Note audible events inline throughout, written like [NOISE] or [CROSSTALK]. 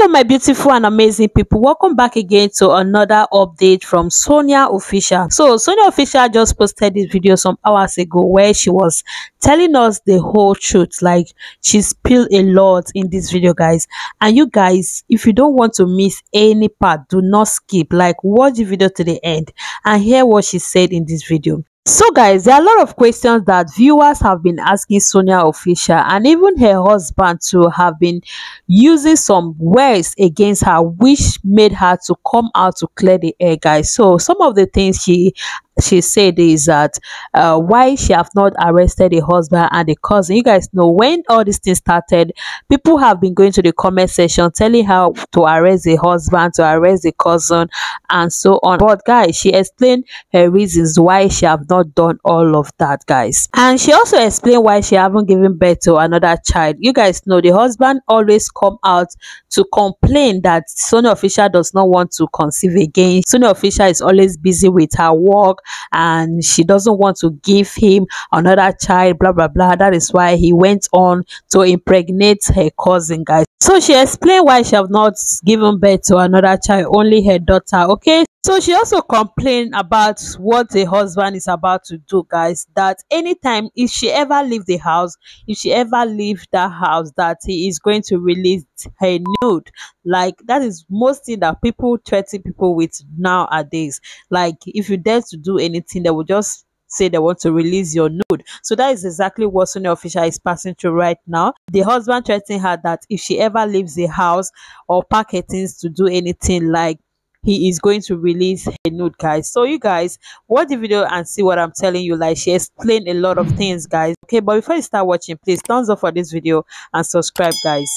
hello my beautiful and amazing people. Welcome back again to another update from sonia official. So sonia official just posted this video some hours ago where she was telling us the whole truth. Like she spilled a lot in this video guys. And you guys if you don't want to miss any part do not skip. Like watch the video to the end and hear what she said in this video so guys, there are a lot of questions that viewers have been asking Sonia Official and even her husband to have been using some words against her which made her to come out to clear the air guys. So some of the things she she said is that uh, why she have not arrested the husband and the cousin. You guys know when all these things started, people have been going to the comment section telling her to arrest the husband, to arrest the cousin, and so on. But guys, she explained her reasons why she have not done all of that, guys. And she also explained why she haven't given birth to another child. You guys know the husband always come out to complain that Sonia Official does not want to conceive again. Sonia Official is always busy with her work and she doesn't want to give him another child blah blah blah. That is why he went on to impregnate her cousin guys. So she explained why she have not given birth to another child only her daughter okay so she also complained about what the husband is about to do guys that anytime if she ever leave the house if she ever leave that house that he is going to release her nude like that is mostly that people threaten people with nowadays like if you dare to do anything they will just say they want to release your nude. So that is exactly what Sonia Official is passing through right now. The husband threatening her that if she ever leaves the house or pack her things to do anything like he is going to release a nude guys. So you guys watch the video and see what i'm telling you. Like she explained a lot of things guys. Okay but before you start watching please thumbs up for this video and subscribe guys.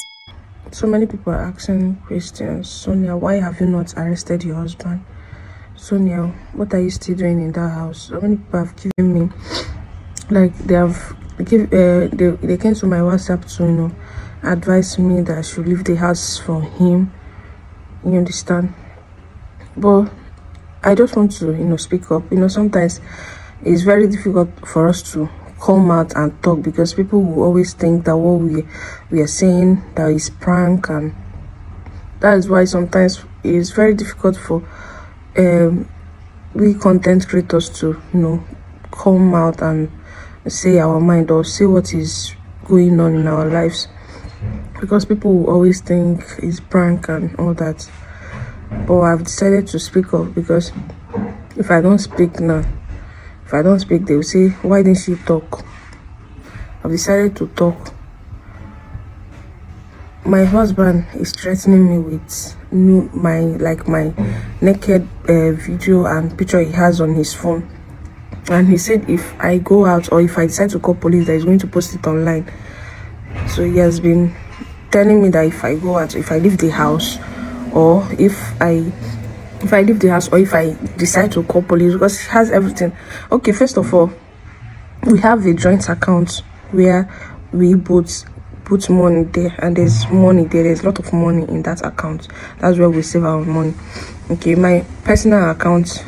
So many people are asking questions. Sonia why have you not arrested your husband? Sonia what are you still doing in that house? So many people have given me like they have give uh, they, they came to my whatsapp to you know advise me that i should leave the house for him. You understand but i just want to you know speak up. You know sometimes it's very difficult for us to come out and talk because people will always think that what we we are saying that is prank and that is why sometimes it's very difficult for um we content creators to you know come out and say our mind or say what is going on in our lives. Because people will always think it's prank and all that but i've decided to speak up because if i don't speak now if i don't speak they will say why didn't she talk? I've decided to talk. My husband is threatening me with new my like my naked uh, video and picture he has on his phone. And he said if i go out or if i decide to call police that he's going to post it online. So he has been telling me that if i go out if i leave the house or if i if i leave the house or if i decide to call police because she has everything. Okay first of all we have a joint account where we both put money there and there's money there. There's a lot of money in that account. That's where we save our money. Okay my personal account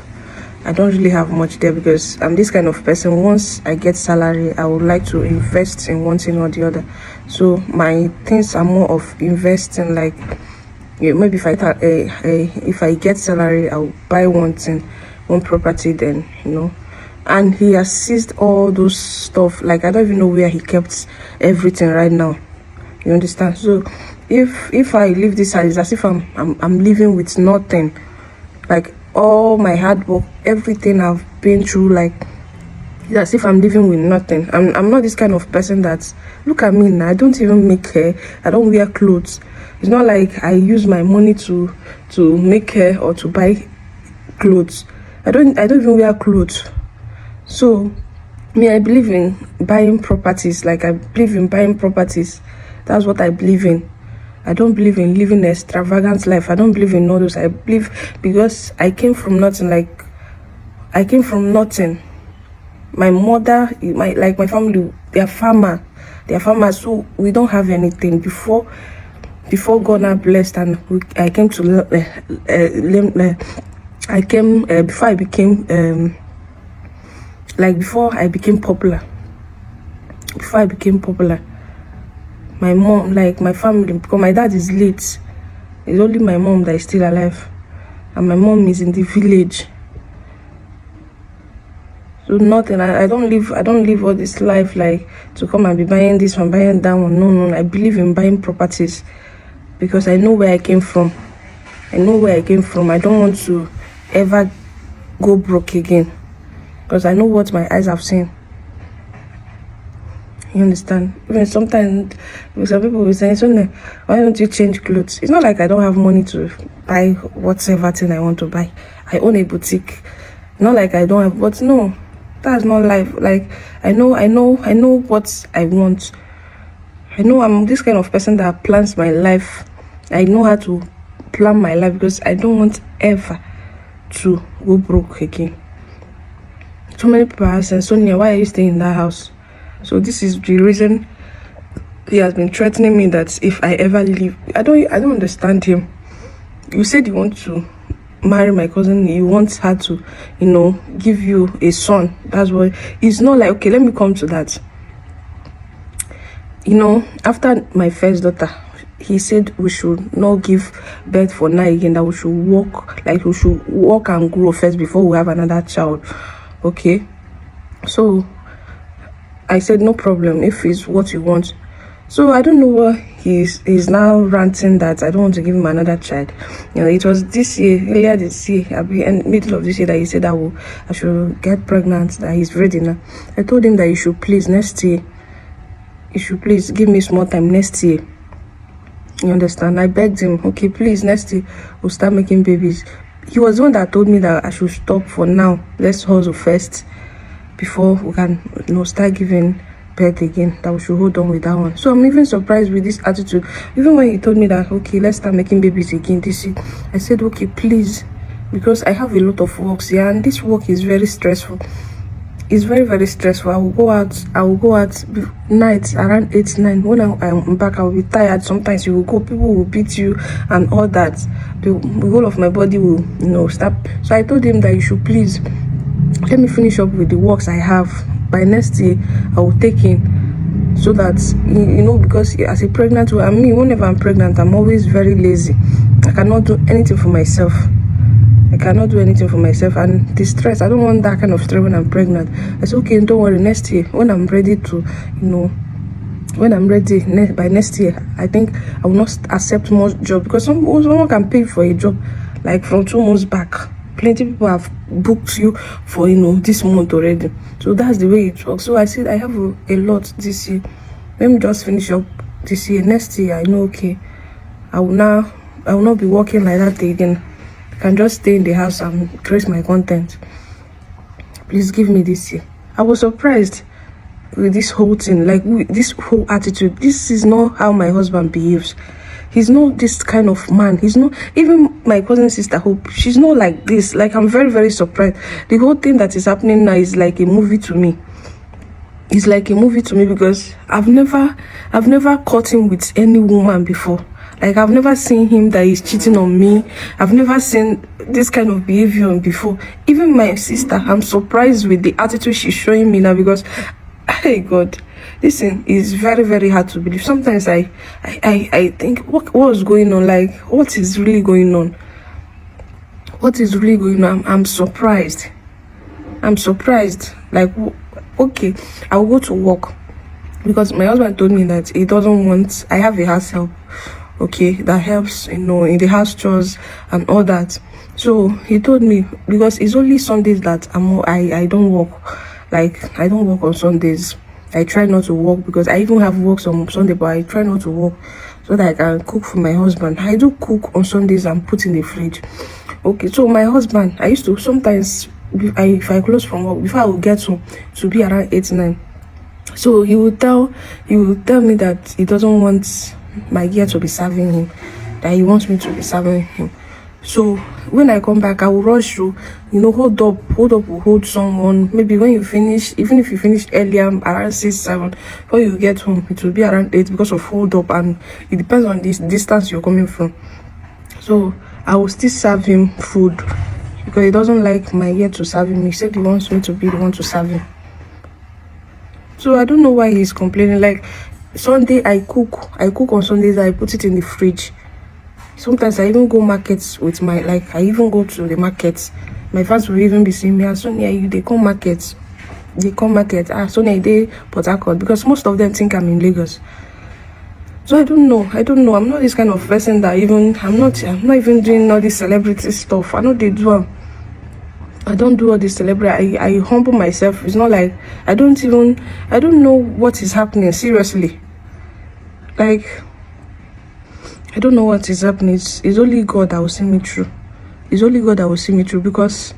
i don't really have much there because i'm this kind of person. Once i get salary i would like to invest in one thing or the other. So my things are more of investing like yeah, maybe if I uh, uh, if I get salary, I'll buy one thing, one property. Then you know, and he seized all those stuff. Like I don't even know where he kept everything right now. You understand? So if if I leave this house, as if I'm I'm I'm living with nothing. Like all my hard work, everything I've been through, like as if I'm living with nothing. I'm I'm not this kind of person that look at me now. I don't even make hair. I don't wear clothes. It's not like i use my money to to make hair or to buy clothes. I don't i don't even wear clothes. So me i believe in buying properties. Like i believe in buying properties. That's what i believe in. I don't believe in living an extravagant life. I don't believe in all those. I believe because i came from nothing like i came from nothing my mother my like my family they're farmer. They're farmers so we don't have anything. Before before God now blessed and I came to uh, uh, uh, I came uh, before I became um, like before I became popular. Before I became popular my mom like my family because my dad is late. It's only my mom that is still alive. And my mom is in the village so nothing. I, I don't live i don't live all this life like to come and be buying this one buying that one. No no i believe in buying properties because i know where i came from. I know where i came from. I don't want to ever go broke again because i know what my eyes have seen. You understand? Even sometimes some people will say so why don't you change clothes? It's not like i don't have money to buy whatever thing i want to buy. I own a boutique. Not like i don't have but no that's not life. Like i know i know i know what i want. I know i'm this kind of person that plans my life. I know how to plan my life because i don't want ever to go broke again. So many people are saying sonia why are you staying in that house? So this is the reason he has been threatening me that if i ever leave i don't i don't understand him. You said you want to marry my cousin you want her to you know give you a son. That's what it's not like okay let me come to that. You know after my first daughter he said we should not give birth for now again that we should walk like we should walk and grow first before we have another child. Okay? So i said no problem. If it's what you want so i don't know what he's he's now ranting that i don't want to give him another child. You know it was this year earlier this year the middle of this year that he said i will oh, i should get pregnant that he's ready now. I told him that he should please next year he should please give me small time next year. You understand? I begged him okay please next year we'll start making babies. He was the one that told me that i should stop for now. Let's hustle first before we can you know start giving birth again that we should hold on with that one. So i'm even surprised with this attitude. Even when he told me that okay let's start making babies again this year i said okay please because i have a lot of works yeah and this work is very stressful. It's very very stressful. I will go out i will go out nights around eight nine. When i'm back i will be tired. Sometimes you will go people will beat you and all that. The whole of my body will you know stop. So i told him that you should please let me finish up with the works i have by next year i will take in so that you know because as a pregnant woman I mean whenever i'm pregnant i'm always very lazy. I cannot do anything for myself. I cannot do anything for myself. And the stress i don't want that kind of stress when i'm pregnant. It's okay don't worry next year when i'm ready to you know when i'm ready by next year i think i will not accept more job. Because some, someone can pay for a job like from two months back plenty people have booked you for you know this month already. So that's the way it works. So i said i have a, lot this year. Let me just finish up this year. Next year i know okay i will now i will not be working like that again. I can just stay in the house and create my content. Please give me this year. I was surprised with this whole thing like this whole attitude. This is not how my husband behaves he's not this kind of man. He's not even my cousin sister hope she's not like this. Like i'm very very surprised. The whole thing that is happening now is like a movie to me. It's like a movie to me because i've never i've never caught him with any woman before. Like i've never seen him that he's cheating on me. I've never seen this kind of behavior before. Even my sister i'm surprised with the attitude she's showing me now because [LAUGHS] hey god listen is very very hard to believe. Sometimes I, I i i think what what's going on? Like what is really going on? What is really going on? I'm, I'm surprised. I'm surprised. Like okay i'll go to work. Because my husband told me that he doesn't want i have a house help okay that helps you know in the house chores and all that. So he told me because it's only sundays that i'm i i don't work. Like i don't work on sundays I try not to work because I even have works on Sunday, but I try not to work so that I can cook for my husband. I do cook on Sundays and put in the fridge. Okay, so my husband, I used to sometimes I, if I close from work before I will get home to be around eight nine. So he will tell he will tell me that he doesn't want my gear to be serving him, that he wants me to be serving him. So when I come back, I will rush you, you know, hold up, hold up, will hold someone. Maybe when you finish, even if you finish earlier, around six, seven, before you get home, it will be around eight because of hold up, and it depends on this distance you're coming from. So I will still serve him food because he doesn't like my ear to serve him. He said he wants me to be the one to serve him. So I don't know why he's complaining. Like Sunday, I cook, I cook on Sundays, I put it in the fridge sometimes i even go markets with my like i even go to the markets. My fans will even be seeing me ah sonia you dey come market dey come market ah sonia you dey port harcourt. Because most of them think i'm in lagos. So i don't know. I don't know. I'm not this kind of person that even i'm not i'm not even doing all this celebrity stuff. I know they do am. I don't do all this celebrity. I i humble myself. It's not like i don't even i don't know what is happening seriously. Like i don't know what is happening. It's, it's only god that will see me through. It's only god that will see me through because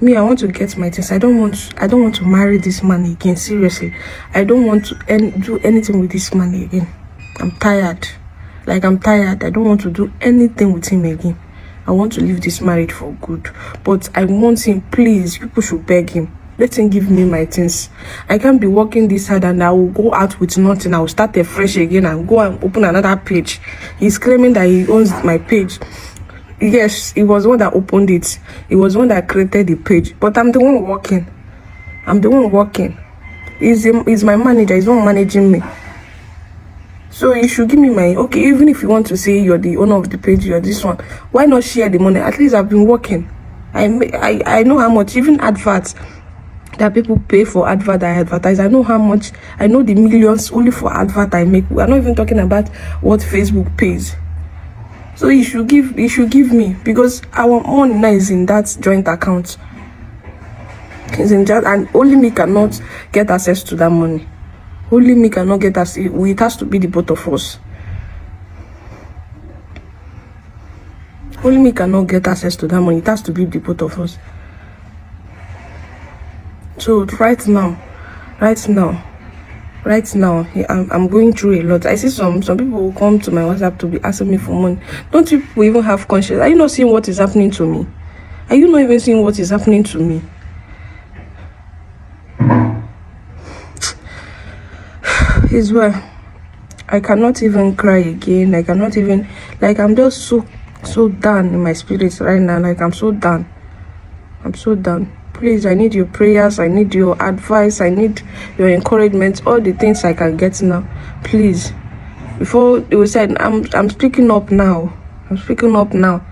me i want to get my things. I don't want i don't want to marry this man again seriously. I don't want to do anything with this man again. I'm tired. Like i'm tired. I don't want to do anything with him again. I want to leave this marriage for good. But i want him please people should beg him let him give me my things. I can't be working this hard and i will go out with nothing. I will start afresh again and go and open another page. He's claiming that he owns my page. Yes he was one that opened it. He was one that created the page. But i'm the one working. I'm the one working. He's, he's my manager. He's one managing me. So you should give me my okay even if you want to say you're the owner of the page you're this one why not share the money? At least i've been working. I i i know how much. Even adverts that people pay for advert I advertise. I know how much I know the millions only for advert I make. We're not even talking about what Facebook pays. So you should give you should give me because our money now is in that joint account. It's in that and only me cannot get access to that money. Only me cannot get access. It has to be the both of us. Only me cannot get access to that money. It has to be the both of us. So right now, right now, right now, I'm, I'm going through a lot. I see some some people will come to my WhatsApp to be asking me for money. Don't you even have conscience? Are you not seeing what is happening to me? Are you not even seeing what is happening to me? [SIGHS] It's well. I cannot even cry again. I cannot even like I'm just so so down in my spirit right now. Like I'm so down. I'm so down. Please, I need your prayers. I need your advice. I need your encouragement. All the things I can get now. Please. Before was said, I'm I'm speaking up now. I'm speaking up now.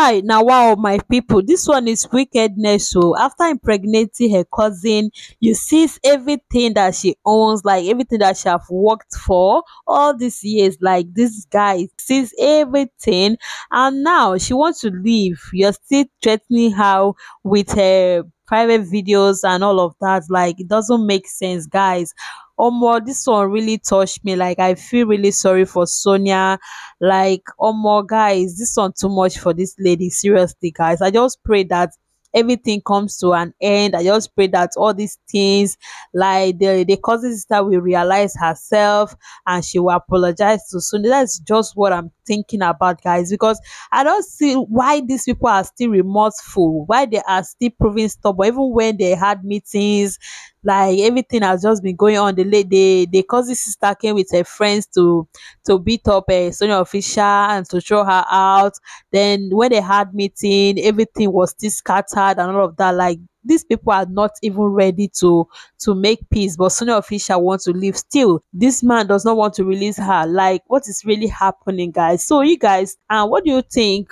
Hi, now wow, my people, this one is wickedness. So after impregnating her cousin, you sees everything that she owns, like everything that she have worked for all these years. Like this guy sees everything, and now she wants to leave. You're still threatening her with her private videos and all of that. Like it doesn't make sense, guys. Omo, this one really touched me. Like I feel really sorry for Sonia. Like, Omo, guys, this one too much for this lady. Seriously, guys. I just pray that everything comes to an end. I just pray that all these things, like the the cousin sister, will realize herself and she will apologize to Sonia. That's just what I'm thinking about, guys. Because I don't see why these people are still remorseful, why they are still proving stubborn, even when they had meetings like everything has just been going on. The lady, the, cousin sister came with her friends to to beat up a uh, Sonia official and to throw her out. Then when they had meeting, everything was still scattered and all of that. Like these people are not even ready to to make peace but Sonia official wants to leave. Still this man does not want to release her. Like what is really happening guys? So you guys and uh, what do you think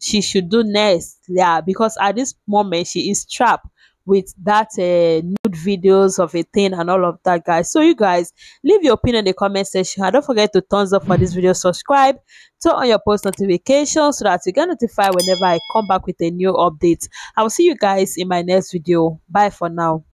she should do next? Yeah because at this moment she is trapped with that uh, nude videos of a thing and all of that guys. So you guys leave your opinion in the comment section and don't forget to thumbs up for this video. Subscribe turn on your post notifications so that you get notified whenever i come back with a new update. I will see you guys in my next video. Bye for now